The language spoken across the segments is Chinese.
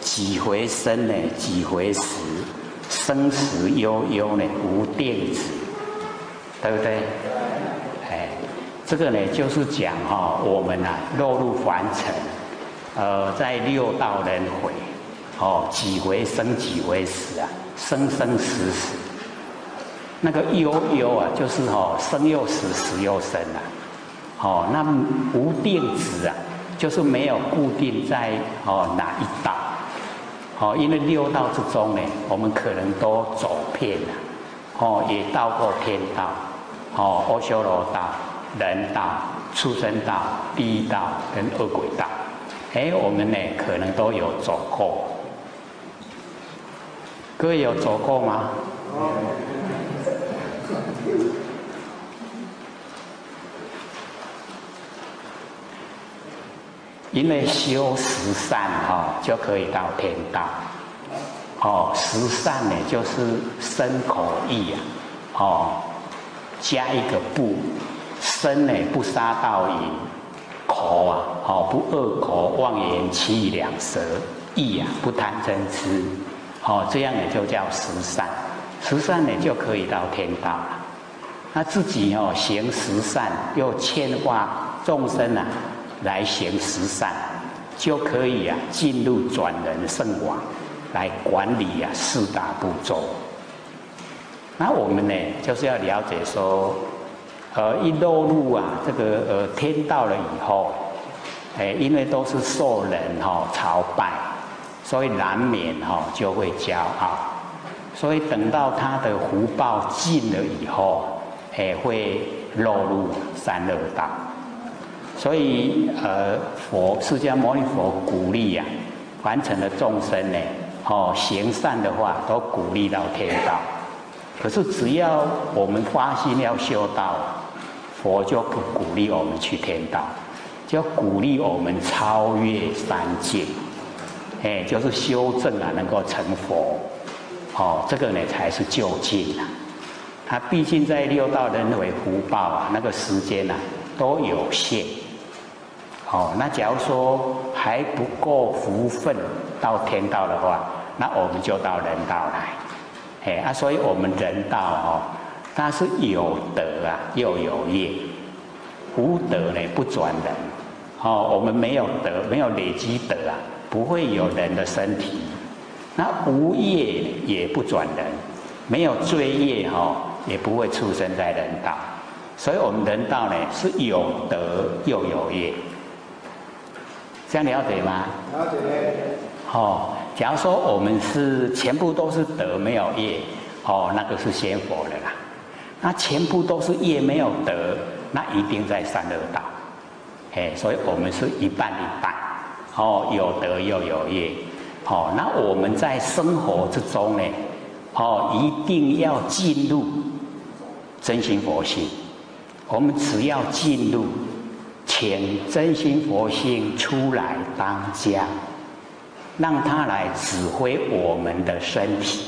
几回生呢？几回死？生死悠悠呢？无定止，对不对？哎，这个呢，就是讲哈，我们啊，落入凡尘，呃，在六道轮回，哦，几回生，几回死啊？生生死死，那个悠悠啊，就是哦，生又死，死又生啊。哦，那无定止啊，就是没有固定在哦哪一道。哦，因为六道之中呢，我们可能都走遍了，哦，也到过天道，哦，阿修罗道、人道、畜生道、地道跟恶鬼道，哎，我们呢可能都有走过。各位有走过吗？因为修十善哈，就可以到天道。哦，十善呢，就是身口意啊，哦，加一个不，身呢不杀盗淫，口啊，哦不恶口妄言欺两舌，意啊不贪嗔痴，哦这样呢就叫十善，十善呢就可以到天道了。那自己哦行十善，又牵化众生啊。来行十善，就可以啊进入转人圣王，来管理啊四大部洲。那我们呢，就是要了解说，呃，一落入啊这个呃天道了以后，哎，因为都是受人哈朝拜，所以难免哈就会骄傲，所以等到他的福报尽了以后，哎，会落入三恶道。所以，呃，佛释迦牟尼佛鼓励呀，凡尘的众生呢，哦，行善的话，都鼓励到天道。可是，只要我们发心要修道，佛就不鼓励我们去天道，就鼓励我们超越三界，哎，就是修正啊，能够成佛。哦，这个呢，才是就近啊。他毕竟在六道轮回福报啊，那个时间呐，都有限。哦，那假如说还不够福分到天道的话，那我们就到人道来。哎啊，所以我们人道哦，它是有德啊，又有业。无德呢不转人。哦，我们没有德，没有累积德啊，不会有人的身体。那无业也不转人，没有罪业哈，也不会出生在人道。所以我们人道呢是有德又有业。这样了解吗？了解。哦，假如说我们是全部都是德没有业，哦，那个是仙佛的啦。那全部都是业没有德，那一定在三恶道。哎，所以我们是一半一半。哦，有德又有业。哦，那我们在生活之中呢，哦，一定要进入真心佛性。我们只要进入。请真心佛性出来当家，让他来指挥我们的身体。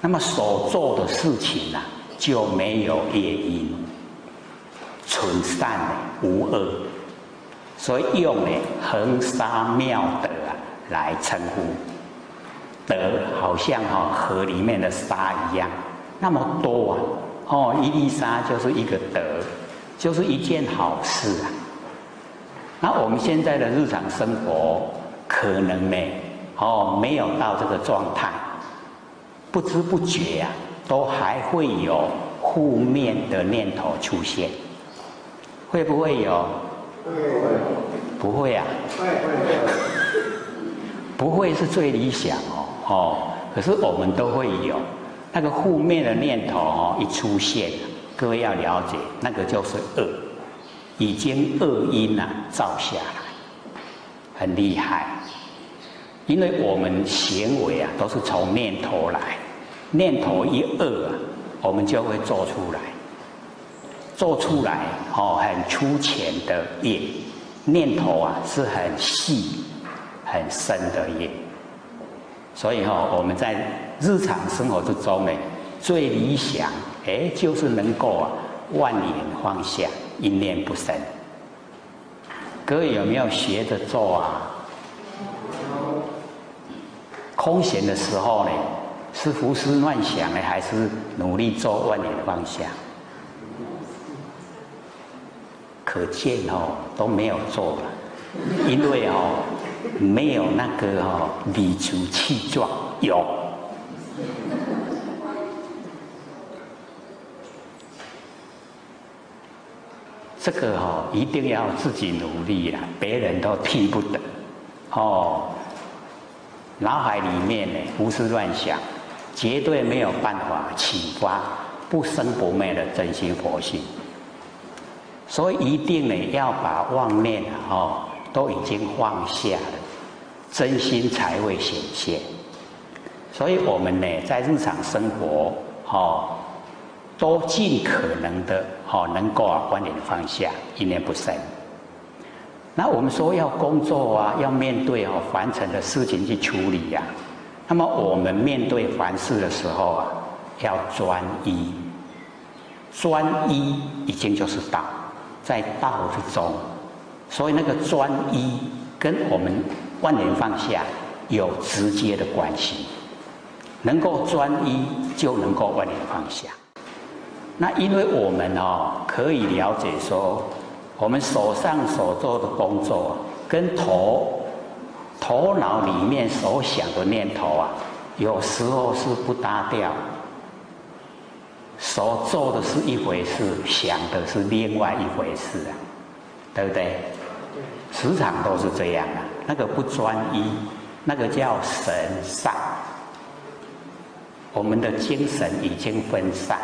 那么所做的事情呢，就没有业因，纯善无恶，所以用呢恒沙妙德啊来称呼。德好像哈河里面的沙一样，那么多啊，哦一粒沙就是一个德。就是一件好事啊！那我们现在的日常生活可能呢，哦，没有到这个状态，不知不觉啊，都还会有负面的念头出现，会不会有？不会啊？会会不会是最理想哦哦，可是我们都会有那个负面的念头哦，一出现。各位要了解，那个就是恶，已经恶因呐造下来，很厉害。因为我们行为啊都是从念头来，念头一恶啊，我们就会做出来，做出来哦很粗浅的业，念头啊是很细很深的业。所以哈，我们在日常生活之中呢，最理想。哎，就是能够啊，万念放下，一念不生。各位有没有学着做啊？空闲的时候呢，是胡思乱想呢，还是努力做万年方向？可见哦，都没有做了，因为哦，没有那个哦理直气壮有。这个哦，一定要自己努力呀，别人都听不得。哦，脑海里面呢胡思乱想，绝对没有办法启发不生不灭的真心佛性。所以一定呢要把妄念哦都已经放下了，真心才会显现。所以我们呢在日常生活哦。都尽可能的哦，能够啊观念放下，一念不生。那我们说要工作啊，要面对哦凡尘的事情去处理呀。那么我们面对凡事的时候啊，要专一。专一已经就是道，在道之中，所以那个专一跟我们万年放下有直接的关系。能够专一，就能够万年放下。那因为我们哦，可以了解说，我们手上所做的工作，跟头头脑里面所想的念头啊，有时候是不搭调。所做的是一回事，想的是另外一回事啊，对不对？时常都是这样啊，那个不专一，那个叫神散，我们的精神已经分散。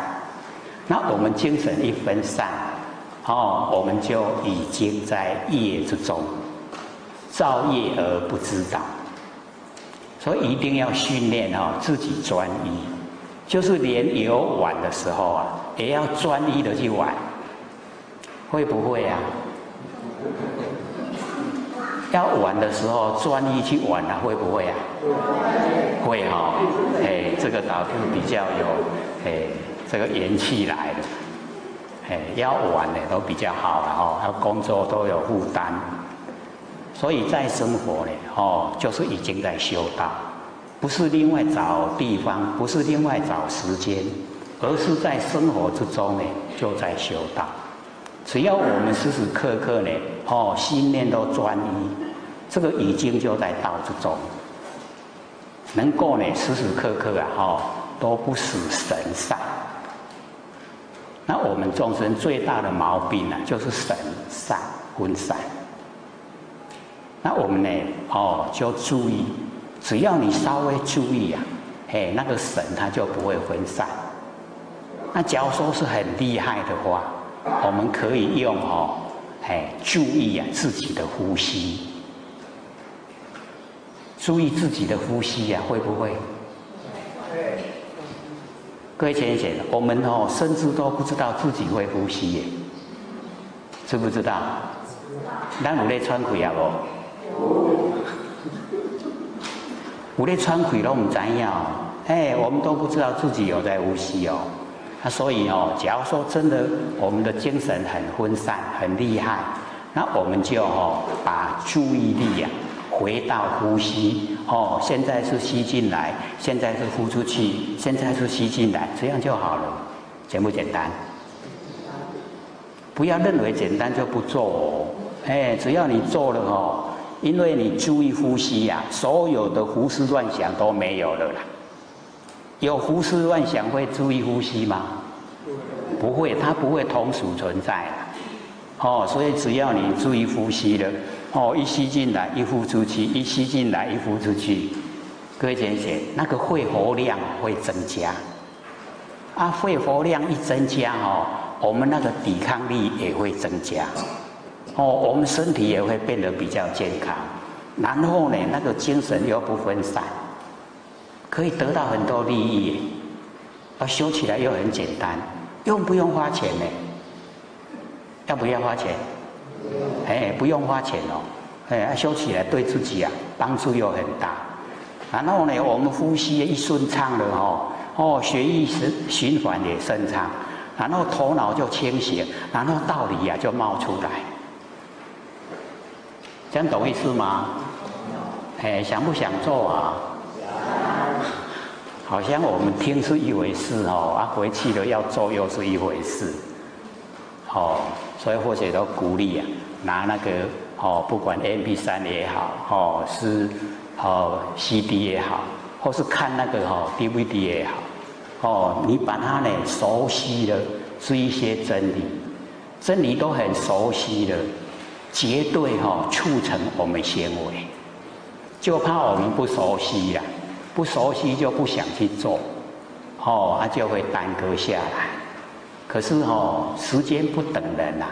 那我们精神一分散，哦，我们就已经在业之中造业而不知道，所以一定要训练哦自己专一，就是连游玩的时候啊，也要专一的去玩，会不会啊？要玩的时候专一去玩啊，会不会啊？会哈，哎，这个导致比较有。这个元气来了，哎，要玩的都比较好了哈，要工作都有负担，所以在生活呢，哦，就是已经在修道，不是另外找地方，不是另外找时间，而是在生活之中呢，就在修道。只要我们时时刻刻呢，哦，心念都专一，这个已经就在道之中，能够呢，时时刻刻啊，哦，都不死神散。那我们众生最大的毛病呢，就是神散分散。那我们呢，哦，就注意，只要你稍微注意啊，哎，那个神它就不会分散。那假如说是很厉害的话，我们可以用哦，哎，注意啊自己的呼吸，注意自己的呼吸呀，会不会？各位浅浅，我们哦，甚至都不知道自己会呼吸耶，知不知道？咱有咧喘气啊不？有咧喘气都唔知影，哎，我们都不知道自己有在呼吸哦。那所以哦，假如说真的我们的精神很分散、很厉害，那我们就哦把注意力呀。回到呼吸哦，现在是吸进来，现在是呼出去，现在是吸进来，这样就好了，简不简单？不要认为简单就不做哦，哎，只要你做了哦，因为你注意呼吸呀，所有的胡思乱想都没有了啦。有胡思乱想会注意呼吸吗？不会，它不会同时存在哦，所以只要你注意呼吸了。哦，一吸进来，一呼出去；一吸进来，一呼出去。各位先生，那个肺活量会增加。啊，肺活量一增加哦，我们那个抵抗力也会增加。哦，我们身体也会变得比较健康。然后呢，那个精神又不分散，可以得到很多利益。而修起来又很简单，用不用花钱呢？要不要花钱？哎，不用花钱哦，哎，修起来对自己啊帮助又很大。然后呢，我们呼吸一顺畅了哦，哦，血液循循环也顺畅，然后头脑就清醒，然后道理呀就冒出来。这样懂意思吗？哎，想不想做啊？好像我们听是一回事哦，啊，回去了要做又是一回事，哦，所以或者都鼓励啊，拿那个哦，不管 M P 三也好，哦是哦 C D 也好，或是看那个哦 D V D 也好，哦，你把它呢熟悉的是一些真理，真理都很熟悉的，绝对哈促成我们行为。就怕我们不熟悉呀，不熟悉就不想去做，哦，它就会耽搁下来。可是哦，时间不等人呐。